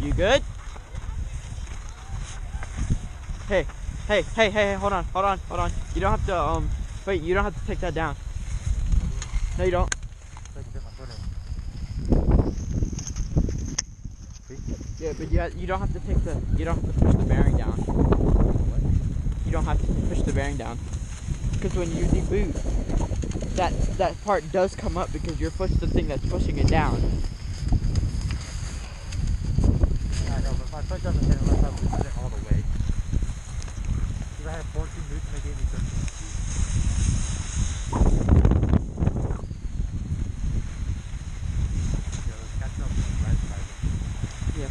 You good? Hey, hey, hey, hey, hold on, hold on, hold on. You don't have to, um, wait, you don't have to take that down. No, you don't. Yeah, but you, you don't have to take the, you don't have to push the bearing down. You don't have to push the bearing down. Because when you deboot, that, that part does come up because your foot's the thing that's pushing it down. I know, but my foot doesn't hit unless I loosen it all the way. Because I had 14 boots and they gave me 13 feet. Yeah, those catch up on the right side. Yeah.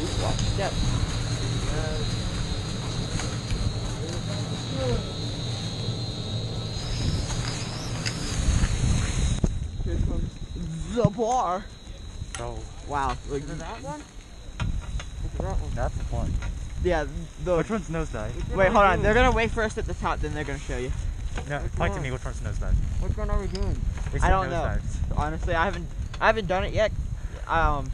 Ooh, watch step. Here comes the bar. So, Wow. Like, Is it that one? That one? that's the point. yeah, the. Which one's nosedive? Which one Wait, hold we on. They're gonna wait first at the top, then they're gonna show you. No, Which point to one? me which one's nosedive. Which one are we doing? They I don't know. nosedives. Honestly, I haven't I haven't done it yet. Um,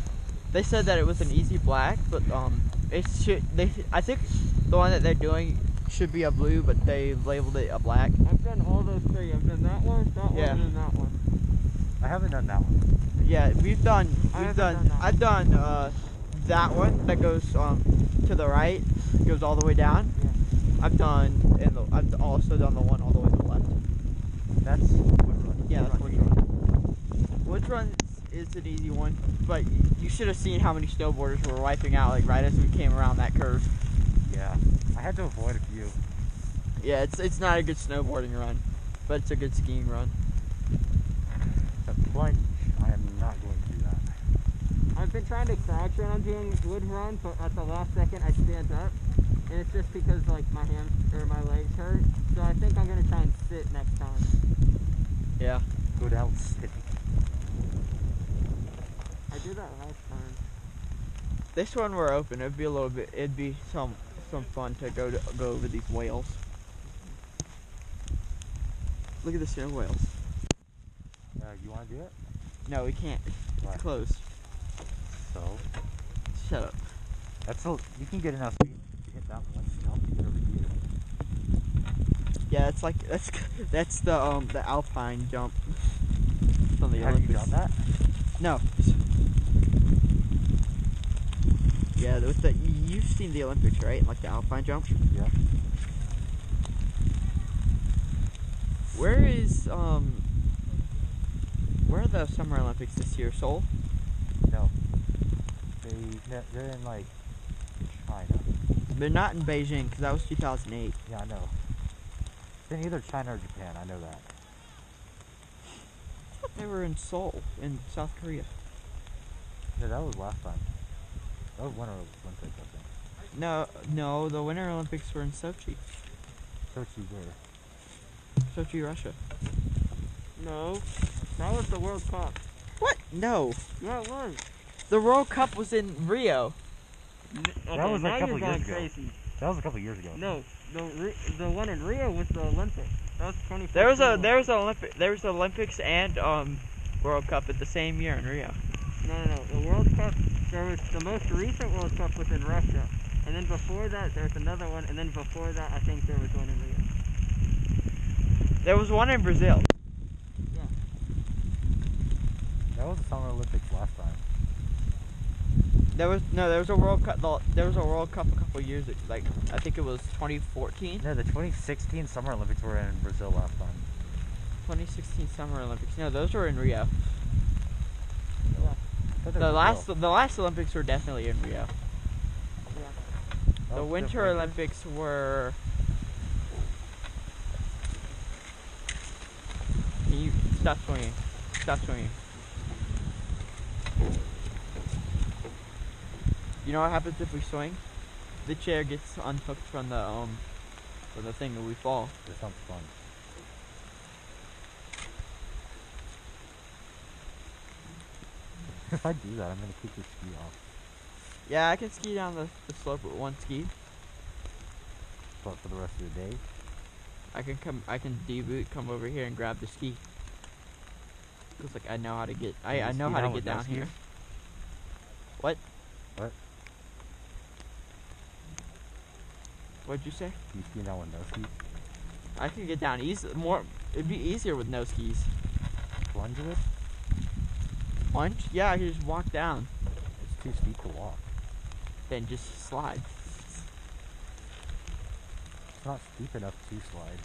they said that it was an easy black, but um, it should they I think the one that they're doing should be a blue, but they labeled it a black. I've done all those three. I've done that one, that Yeah. one, and that one. I haven't done that one. Yeah, we've done we've done, done I've done uh that one that goes um to the right, goes all the way down. Yeah. I've done and the, I've also done the one all the way to the left. That's wood run. Yeah, that's run, Wood Run. Wood Run is an easy one, but you should have seen how many snowboarders were wiping out like right as we came around that curve. Yeah. I had to avoid a few. Yeah, it's it's not a good snowboarding run, but it's a good skiing run. The plunge, not going to do that. I've been trying to crouch when I'm doing wood runs, but at the last second I stand up, and it's just because like my hands or my legs hurt. So I think I'm gonna try and sit next time. Yeah. Go down sitting. I did that last time. This one we're open. It'd be a little bit. It'd be some some fun to go to go over these whales. Look at the snow whales. Uh, you want to do it? No, we can't. Why? It's closed. So, Shut up. that's a, you can get enough speed to hit that one jump to get. Yeah, it's like that's that's the um the alpine jump from the Have you Olympics. done that? No. Yeah, with the you've seen the Olympics, right? Like the alpine jump. Yeah. Where is um where are the Summer Olympics this year? Seoul? No. They, no, they're in like China. They're not in Beijing because that was 2008. Yeah, I know. It's in either China or Japan. I know that. I thought they were in Seoul in South Korea. No, that was last time. That was Winter Olympics, I think. No, no, the Winter Olympics were in Sochi, Sochi where? Sochi, Russia. No, that was the World Cup. What? No, Yeah, it was. the World Cup was in Rio. Okay, was, a couple you're years ago. crazy. That was a couple years ago. No, the the one in Rio was the Olympics. That was 2014. There was a there was a Olympic there was Olympics and um World Cup at the same year in Rio. No, no, no. The World Cup. There was the most recent World Cup was in Russia, and then before that there was another one, and then before that I think there was one in Rio. There was one in Brazil. That was the Summer Olympics last time. There was no there was a World Cup there was a World Cup a couple years ago, like I think it was 2014, No, the 2016 Summer Olympics were in Brazil last time. 2016 Summer Olympics. No, those were in Rio. They The last the last Olympics were definitely in Rio. That The Winter different. Olympics were. Can you stop swinging? Stop swinging. You know what happens if we swing? The chair gets unhooked from the um from the thing and we fall. This sounds fun. If I do that, I'm gonna kick your ski off. Yeah, I can ski down the, the slope with one ski. But for the rest of the day, I can come. I can deboot, come over here, and grab the ski. Cause like I know how to get. I, I know how to down get down skis? here. What? What? What'd you say? you ski down with no skis? I could get down easy. More. It'd be easier with no skis. Plunge it? Lunch? Yeah, I can just walk down, It's too steep to walk. then just slide. It's not steep enough to slide.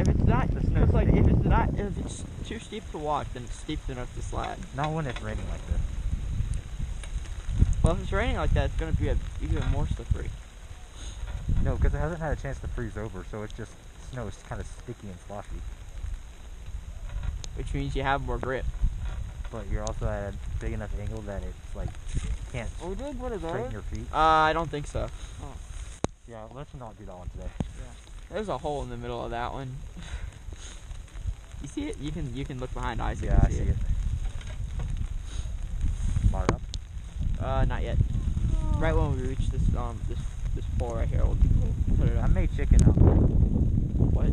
If it's not, The snow's it's like if it's not, if it's too steep to walk, then it's steep enough to slide. Not when it's raining like this. Well, if it's raining like that, it's gonna be a, even more slippery. No, because it hasn't had a chance to freeze over, so it's just snow is kind of sticky and sloshy. which means you have more grip. But you're also at a big enough angle that it's like can't We did one of straighten those. your feet. Uh, I don't think so. Yeah, let's not do that one today. There's a hole in the middle of that one. you see it? You can you can look behind Isaac. Yeah, and I see it. Bar up. Uh, not yet. Right when we reach this um this this pole right here, we'll, we'll put it up. I made chicken out. What?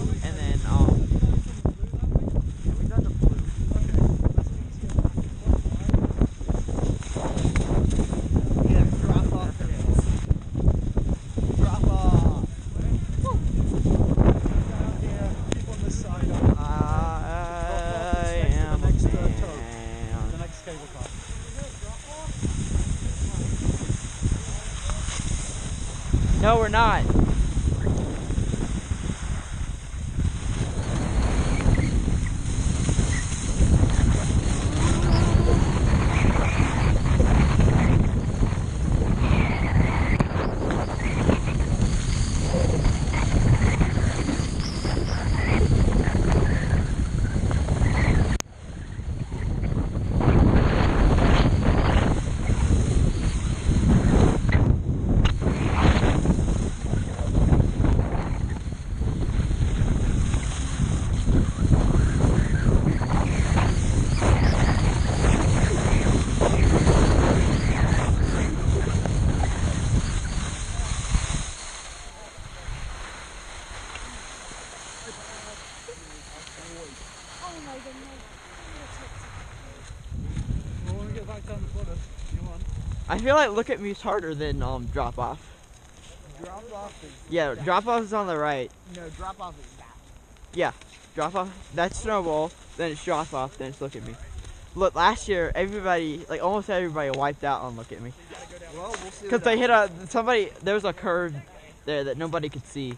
not. I feel like look at me's harder than um drop off. Drop off is Yeah, drop off is on the right. no drop off is that. Yeah, drop off. That's snowball. Then it's drop off. Then it's look at me. Look, last year everybody, like almost everybody, wiped out on look at me Well, we'll see. because they hit a somebody. There was a curve there that nobody could see.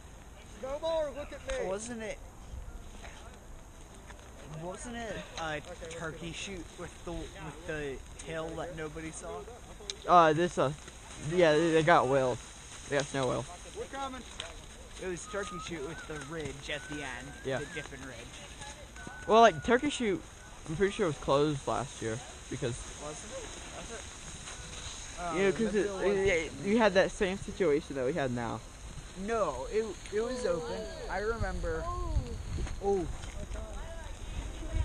Snowball, or look at me. Wasn't it? Wasn't it a turkey shoot with the with the hill that nobody saw? Uh, this uh, yeah, they, they got whales. They got snow whales. We're coming. It was turkey shoot with the ridge at the end. Yeah. The Diffin Ridge. Well, like turkey shoot, I'm pretty sure it was closed last year because Wasn't it? Was it? Uh, you know because it, it, it- you had that same situation that we had now. No, it it was open. I remember. Oh,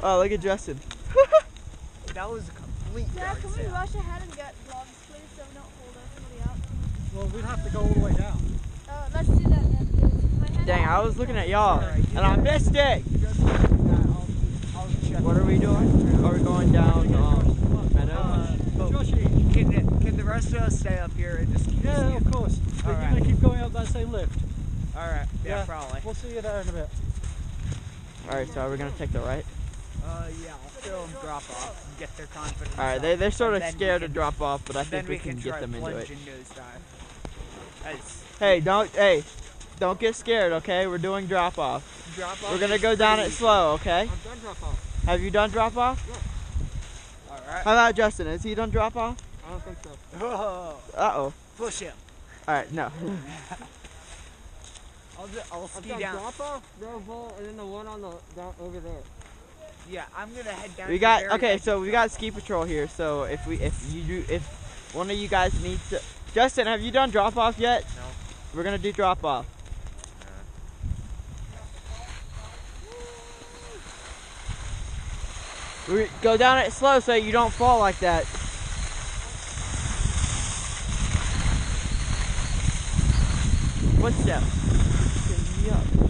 Oh, look at Justin. that was a complete Yeah, can we sale. rush ahead and get gloves, please, so we don't hold everybody up? Well, we'd have to go all the way down. Uh, let's do that then, please. My hand- Dang, I was looking at y'all and I missed it. What are we doing? Are we going down um, Meadow? Uh, Joshy. can, it- can the rest of us stay up here and just keep Yeah, of course. But Alright. you're going to keep going up that same lift. All right. Yeah, Yeah. probably. We'll see you there in a bit. All right, so we're we gonna take the right? Yeah, I'll film drop off and get their confidence. All right, up, they they're sort of and then we scared to drop off, but I think we we can try get them into it. and nosedive. As Hey, don't hey, don't get scared, okay? We're doing drop off. drop off. We're gonna go down it slow, okay? I'm done drop off. Have you done drop off? All right. How about Justin? Is he done drop off? I don't think so. Oh, Uh oh. push him. All right, no. I'll, ju- I'll ski I've ski done down. drop off, row vault, and then the one on the down over there. Yeah, I'm gonna head down. We got the okay, so we got ski patrol here. So if we if you do if one of you guys needs to, Justin, have you done drop off yet? No. We're gonna do drop off. We go down it slow so you don't fall like that. Footsteps. Yeah.